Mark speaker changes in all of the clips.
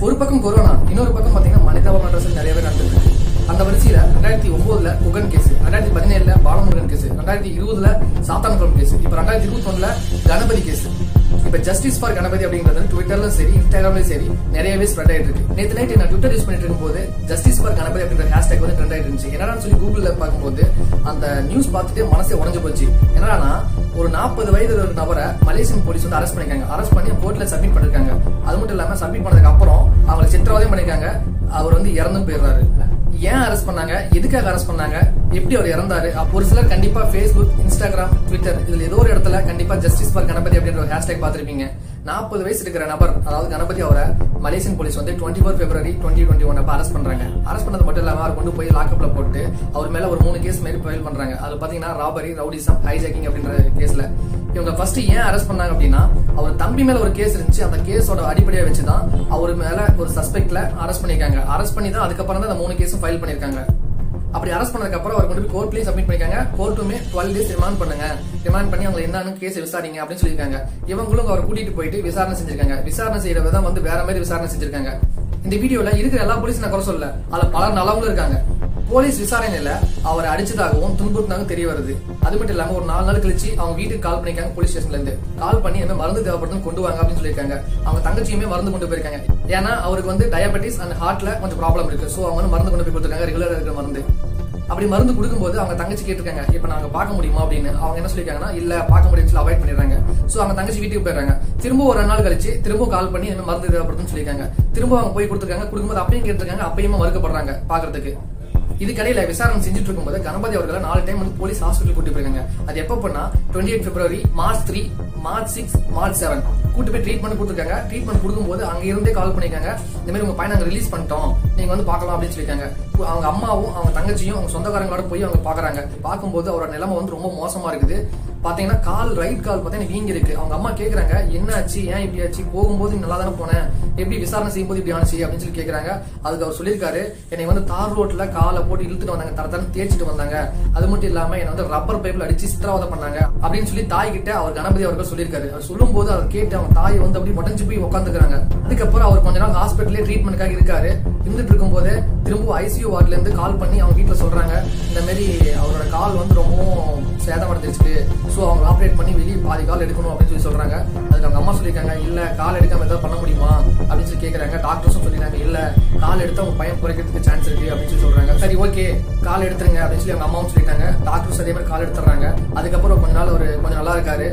Speaker 1: ஒரு பக்கம் கொரோனா இன்னொரு பக்கம் பாத்தீங்கன்னா மனிதாபம் நிறைய நிறையவே நடந்திருக்கு அந்த வரிசையில ரெண்டாயிரத்தி ஒன்பதுல குகன் கேஸ் ரெண்டாயிரத்தி பதினேழுல பாலமுருகன் கேஸ் ரெண்டாயிரத்தி இருபதுல சாத்தான்குளம் கேஸ் இப்ப ரெண்டாயிரத்தி இருபத்தி ஒண்ணுல கணபதி கேஸ் இப்ப ஜஸ்டிஸ் ஃபார் கணபதி அப்படிங்கிறது ட்விட்டர்லயும் சரி இன்ஸ்டாகிராம்லயும் சரி நிறையவே ஸ்ப்ரெட் ஆயிட்டு இருக்கு. நேத்து நைட் நான் ட்விட்டர் யூஸ் பண்ணிட்டு இருக்கும்போது ஜஸ்டிஸ் ஃபார் கணபதி அப்படின்ற ஹேஷ்டேக் வந்து ட்ரெண்ட் ஆயிட்டு இருந்துச்சு. என்னடான்னு சொல்லி கூகுள்ல பார்க்கும்போது அந்த நியூஸ் பார்த்துட்டு மனசே உடஞ்சு போச்சு. என்னன்னா ஒரு நாற்பது வயது ஒரு நபரை மலேசியன் போலீஸ் வந்து அரெஸ்ட் பண்ணிருக்காங்க. அரெஸ்ட் பண்ணி கோர்ட்ல சப்மிட் பண்ணிருக்காங்க. அது மட்டும் இல்லாம சப்மிட் பண்ணதுக்கு அப்புறம் அவங்களை சித்திரவதையும் பண்ணிருக்காங்க. அவர் வந்து இறந்தும் போயிடுறாரு. ஏன் அரெஸ்ட் பண்ணாங்க? எதுக்காக அரெஸ்ட் பண்ணாங்க? எப்படி அவர் இறந்தாரு? ஒரு சிலர் கண்டிப்பா ஃபேஸ்புக் இன்ஸ்டாகிராம் ட்விட்டர் இதுல ஏதோ ஒரு இடத்துல கண்டிப்பா ஜஸ்டிஸ் பார் கணபதி அப்படின்ற ஒரு ஹேஷ்டேக் பார்த்திருப்பீங்க. நாற்பது வயசு இருக்கிற நபர் அதாவது கணபதி அவரை மலேசியன் போலீஸ் வந்து twenty four February twenty twenty one அப்ப அரெஸ்ட் பண்றாங்க. அரெஸ்ட் பண்ணது மட்டும் இல்லாமல் அவர் கொண்டு போய் லாக்அப்ல போட்டு அவர் மேல ஒரு மூணு கேஸ் மாரி ஃபைல் பண்றாங்க. அது பாத்தீங்கன்னா ராபரி ரவுடிசம் ஹைஜாக்கிங் அப்படின்ற கேஸ்ல இவங்க ஃபர்ஸ்ட் ஏன் அரெஸ்ட் பண்ணாங்க அப்படின்னா அவர் தம்பி மேல ஒரு கேஸ் இருந்துச்சு. அந்த கேஸோட அடிப்படையை வச்சுதான் அவர் மேல ஒரு சஸ்பெக்ட்ல அரெஸ்ட் பண்ணிருக்காங்க அரெஸ்ட் பண்ணி தான் அதுக்கப்புறம் தான் அந்த மூணு கேஸும் ஃபைல் பண்ணிருக்காங்க அப்படி அரெஸ்ட் பண்ணதுக்கு அப்புறம் அவர் கொண்டு போய் கோர்ட்லயும் சப்மிட் பண்ணிக்காங்க. கோர்ட்டுமே டுவெல் டேஸ் ரிமாண்ட் பண்ணுங்க. ரிமாண்ட் பண்ணி அவங்க என்னன்னு கேஸ் விசாரிங்க அப்படின்னு சொல்லியிருக்காங்க. இவங்களும் அவர் கூட்டிட்டு போயிட்டு விசாரணை செஞ்சிருக்காங்க. விசாரணை செய்யற விதம் வந்து வேற மாதிரி விசாரணை செஞ்சிருக்காங்க. இந்த வீடியோல இருக்கிற எல்லா போலீஸும் நான் குறை சொல்லல. அதுல பல நலவங்களும் இருக்காங்க. போலீஸ் விசாரணையில அவரை அடிச்சதாகவும் துன்புறுத்தினாகவும் தெரிய வருது. அது மட்டும் இல்லாம ஒரு நாலு நாள் கழிச்சு அவங்க வீட்டுக்கு கால் பண்ணிருக்காங்க போலீஸ் ஸ்டேஷன்ல இருந்து. கால் பண்ணி என்ன மருந்து தேவைப்படுதுன்னு கொண்டு வாங்க அப்படின்னு சொல்லியிருக்காங்க. அவங்க தங்கச்சியுமே மருந்து கொண்டு போயிருக்காங்க. ஏன்னா அவருக்கு வந்து டயபெட்டிஸ் அண்ட் ஹார்ட்ல கொஞ்சம் ப்ராப்ளம் இருக்கு. சோ அவங்க வந்து மருந்து கொண்டு போய் கொடுத்துருக்காங்க ரெகுலரா இருக்கிற மருந்து. அப்படி மருந்து கொடுக்கும்போது அவங்க தங்கச்சி கேட்டிருக்காங்க இப்ப நாங்க பார்க்க முடியுமா? அப்படின்னு. அவங்க என்ன சொல்லிருக்காங்கன்னா இல்ல பார்க்க முடியும்னு சொல்லி அவாய்ட் பண்ணிடுறாங்க. சோ அவங்க தங்கச்சி வீட்டுக்கு போயிடுறாங்க. திரும்ப ஒரு நாள் கழிச்சு திரும்ப கால் பண்ணி என்ன மருந்து தேவைப்படுதுன்னு சொல்லியிருக்காங்க. திரும்ப அவங்க போய் கொடுத்துருக்காங்க கொடுக்கும்போது அப்பயும் கேட்டிருக்காங்க அப்பயுமே மறுக்கப்படுறாங்க பாக்குறதுக்கு இதுக்கடையில விசாரணை செஞ்சுட்டு இருக்கும்போது கணபதி அவர்களை நாலு டைம் வந்து போலீஸ் ஹாஸ்பிட்டல் கூட்டி போயிருக்காங்க. அது எப்போ பண்ணா twenty eight February March three March six March seven கூட்டு போய் ட்ரீட்மெண்ட் கொடுத்துருக்காங்க. ட்ரீட்மெண்ட் கொடுக்கும்போது அங்க இருந்தே கால் பண்ணிருக்காங்க இந்த மாதிரி உங்க பையன் நாங்க ரிலீஸ் பண்ணிட்டோம். நீங்க வந்து பார்க்கலாம் அப்படின்னு சொல்லியிருக்காங்க. அவங்க அம்மாவும் அவங்க தங்கச்சியும் அவங்க சொந்தக்காரங்களோட போய் அவங்க பாக்குறாங்க பார்க்கும்போது அவரோட நிலைமை வந்து ரொம்ப மோசமா இருக்குது. பாத்தீங்கன்னா கால் ரைட் கால் பார்த்தீங்கன்னா வீங்கிருக்கு அவங்க அம்மா கேக்குறாங்க என்ன ஆச்சு ஏன் இப்படி ஆச்சு? போகும்போது நல்லா தானே போனேன் எப்படி விசாரணை செய்யும் போது இப்படி ஆச்சு அப்படின்னு சொல்லி கேக்குறாங்க. அதுக்கு அவர் சொல்லியிருக்காரு என்னை வந்து தார் ரோட்ல காலை போட்டு இழுத்துட்டு வந்தாங்க. தர தேய்ச்சிட்டு வந்தாங்க. அது மட்டும் இல்லாம என்னை வந்து ரப்பர் பைப்ல அடிச்சு சித்திரவதை பண்ணாங்க. அப்படின்னு சொல்லி தாய் கிட்ட அவர் கணபதி அவர்கள் சொல்லியிருக்காரு. அவர் சொல்லும் போது அவர் கேட்டு அவங்க தாய் வந்து அப்படி மொட்டஞ்சு போய் உட்காந்துக்கிறாங்க அதுக்கப்புறம் அவர் கொஞ்ச நாள் ஹாஸ்பிட்டலே ட்ரீட்மெண்ட்காக இருக்காரு. இருந்துட்டு இருக்கும்போது திரும்ப ஐசியூ வார்ட்ல இருந்து கால் பண்ணி அவங்க வீட்டுல சொல்றாங்க இந்த மாதிரி அவரோட கால் வந்து ரொம்பவும் சேதமடைஞ்சிருச்சு. ஸோ அவங்க ஆப்ரேட் பண்ணி வெளியே பாதி கால் எடுக்கணும் அப்படின்னு சொல்லி சொல்றாங்க. அதுக்கு அவங்க அம்மா சொல்லியிருக்காங்க இல்லை கால் எடுக்காம ஏதாவது பண்ண முடியுமா? அப்படின்னு சொல்லி கேட்குறாங்க டாக்டர்ஸும் சொல்லிடுறாங்க இல்லை கால் எடுத்து அவங்க பயம் குறைக்கிறதுக்கு சான்ஸ் இருக்கு அப்படின்னு சொல்லி சொல்றாங்க. சரி ஓகே கால் எடுத்துருங்க அப்படின்னு சொல்லி அவங்க அம்மாவும் சொல்லிட்டாங்க டாக்டர்ஸ் அதே மாதிரி கால் எடுத்துறாங்க அதுக்கப்புறம் கொஞ்ச நாள் ஒரு கொஞ்சம் நல்லா இருக்காரு.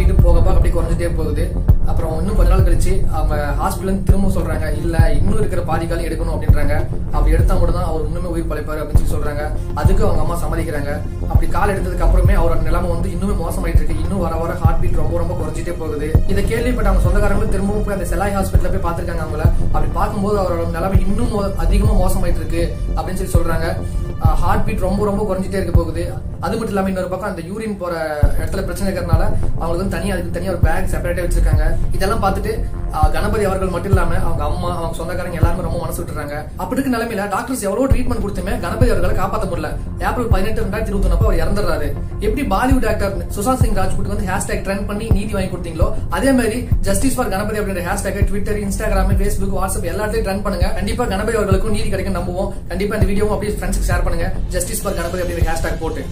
Speaker 1: அப்படின்னு போக போக அப்படி குறைஞ்சிட்டே போகுது. அப்புறம் இன்னும் கொஞ்ச நாள் கழிச்சு அவங்க ஹாஸ்பிட்டல் திரும்ப சொல்றாங்க இல்ல இன்னும் இருக்கிற பாதி காலம் எடுக்கணும் அப்படின்றாங்க. அப்படி எடுத்தா மட்டும் தான் அவர் இன்னுமே உயிர் பழைப்பாரு அப்படின்னு சொல்லி சொல்றாங்க. அதுக்கு அவங்க அம்மா சம்மதிக்கிறாங்க. அப்படி கால் எடுத்ததுக்கு அப்புறமே அவரோட நிலைமை வந்து இன்னுமே மோசமாயிட்டு இருக்கு. இன்னும் வர வர ஹார்ட் பீட் ரொம்ப ரொம்ப குறைஞ்சிட்டே போகுது. இதை கேள்விப்பட்ட அவங்க சொந்தக்காரங்களும் திரும்பவும் போய் அந்த செலாய் ஹாஸ்பிட்டல் போய் பார்த்திருக்காங்க அவங்கள. அப்படி பார்க்கும்போது அவரோட நிலைமை இன்னும் அதிகமா மோசமாயிட்டு இருக்கு அப்படின்னு சொல்லி சொல்றாங்க. ஹார்ட் பீட் ரொம்ப ரொம்ப குறைஞ்சிட்டே இருக்க போகுது. அது மட்டும் இல்லாம இன்னொரு பக்கம் அந்த யூரின் போற இடத்துல பிரச்சனை இருக்கிறதுனால அவங்களுக்கு வந்து தனியாக அதுக்கு தனியாக ஒரு பேக் செப்பரேட்டாக வச்சிருக்காங்க. இதெல்லாம் பார்த்துட்டு கணபதி அவர்கள் மட்டும் இல்லாம அவங்க அம்மா அவங்க சொந்தக்காரங்க எல்லாருமே ரொம்ப மனசு விட்டுறாங்க. அப்படி இருக்க நிலைமையில டாக்டர்ஸ் எவ்வளவு ட்ரீட்மெண்ட் கொடுத்துமே கணபதி அவர்களை காப்பாத்த முடியல. ஏப்ரல் பதினெட்டு ரெண்டாயிரத்தி இருபத்தி ஒன்பது அவர் இறந்துடுறாரு. எப்படி பாலிவுட் ஆக்டர் சுஷாந்த் சிங் ராஜ்புட் வந்து ஹேஷ்டேக் ட்ரெண்ட் பண்ணி நீதி வாங்கி கொடுத்தீங்களோ அதே மாதிரி ஜஸ்டிஸ் ஃபார் கணபதி அப்படின்ற hashtag Twitter Instagram Facebook WhatsApp எல்லாத்தையும் ட்ரெண்ட் பண்ணுங்க. கண்டிப்பா கணபதி அவர்களுக்கும் நீதி கிடைக்கும் நம்புவோம். கண்டிப்பா இந்த வீடியோவும் அப்படியே ஃப்ரெண்ட்ஸ்க்கு ஷேர் பண்ணுங்க. ஜஸ்டிஸ் ஃபார் கணபதி அப்படின்ற ஹேஷ்டேக் போட்டு.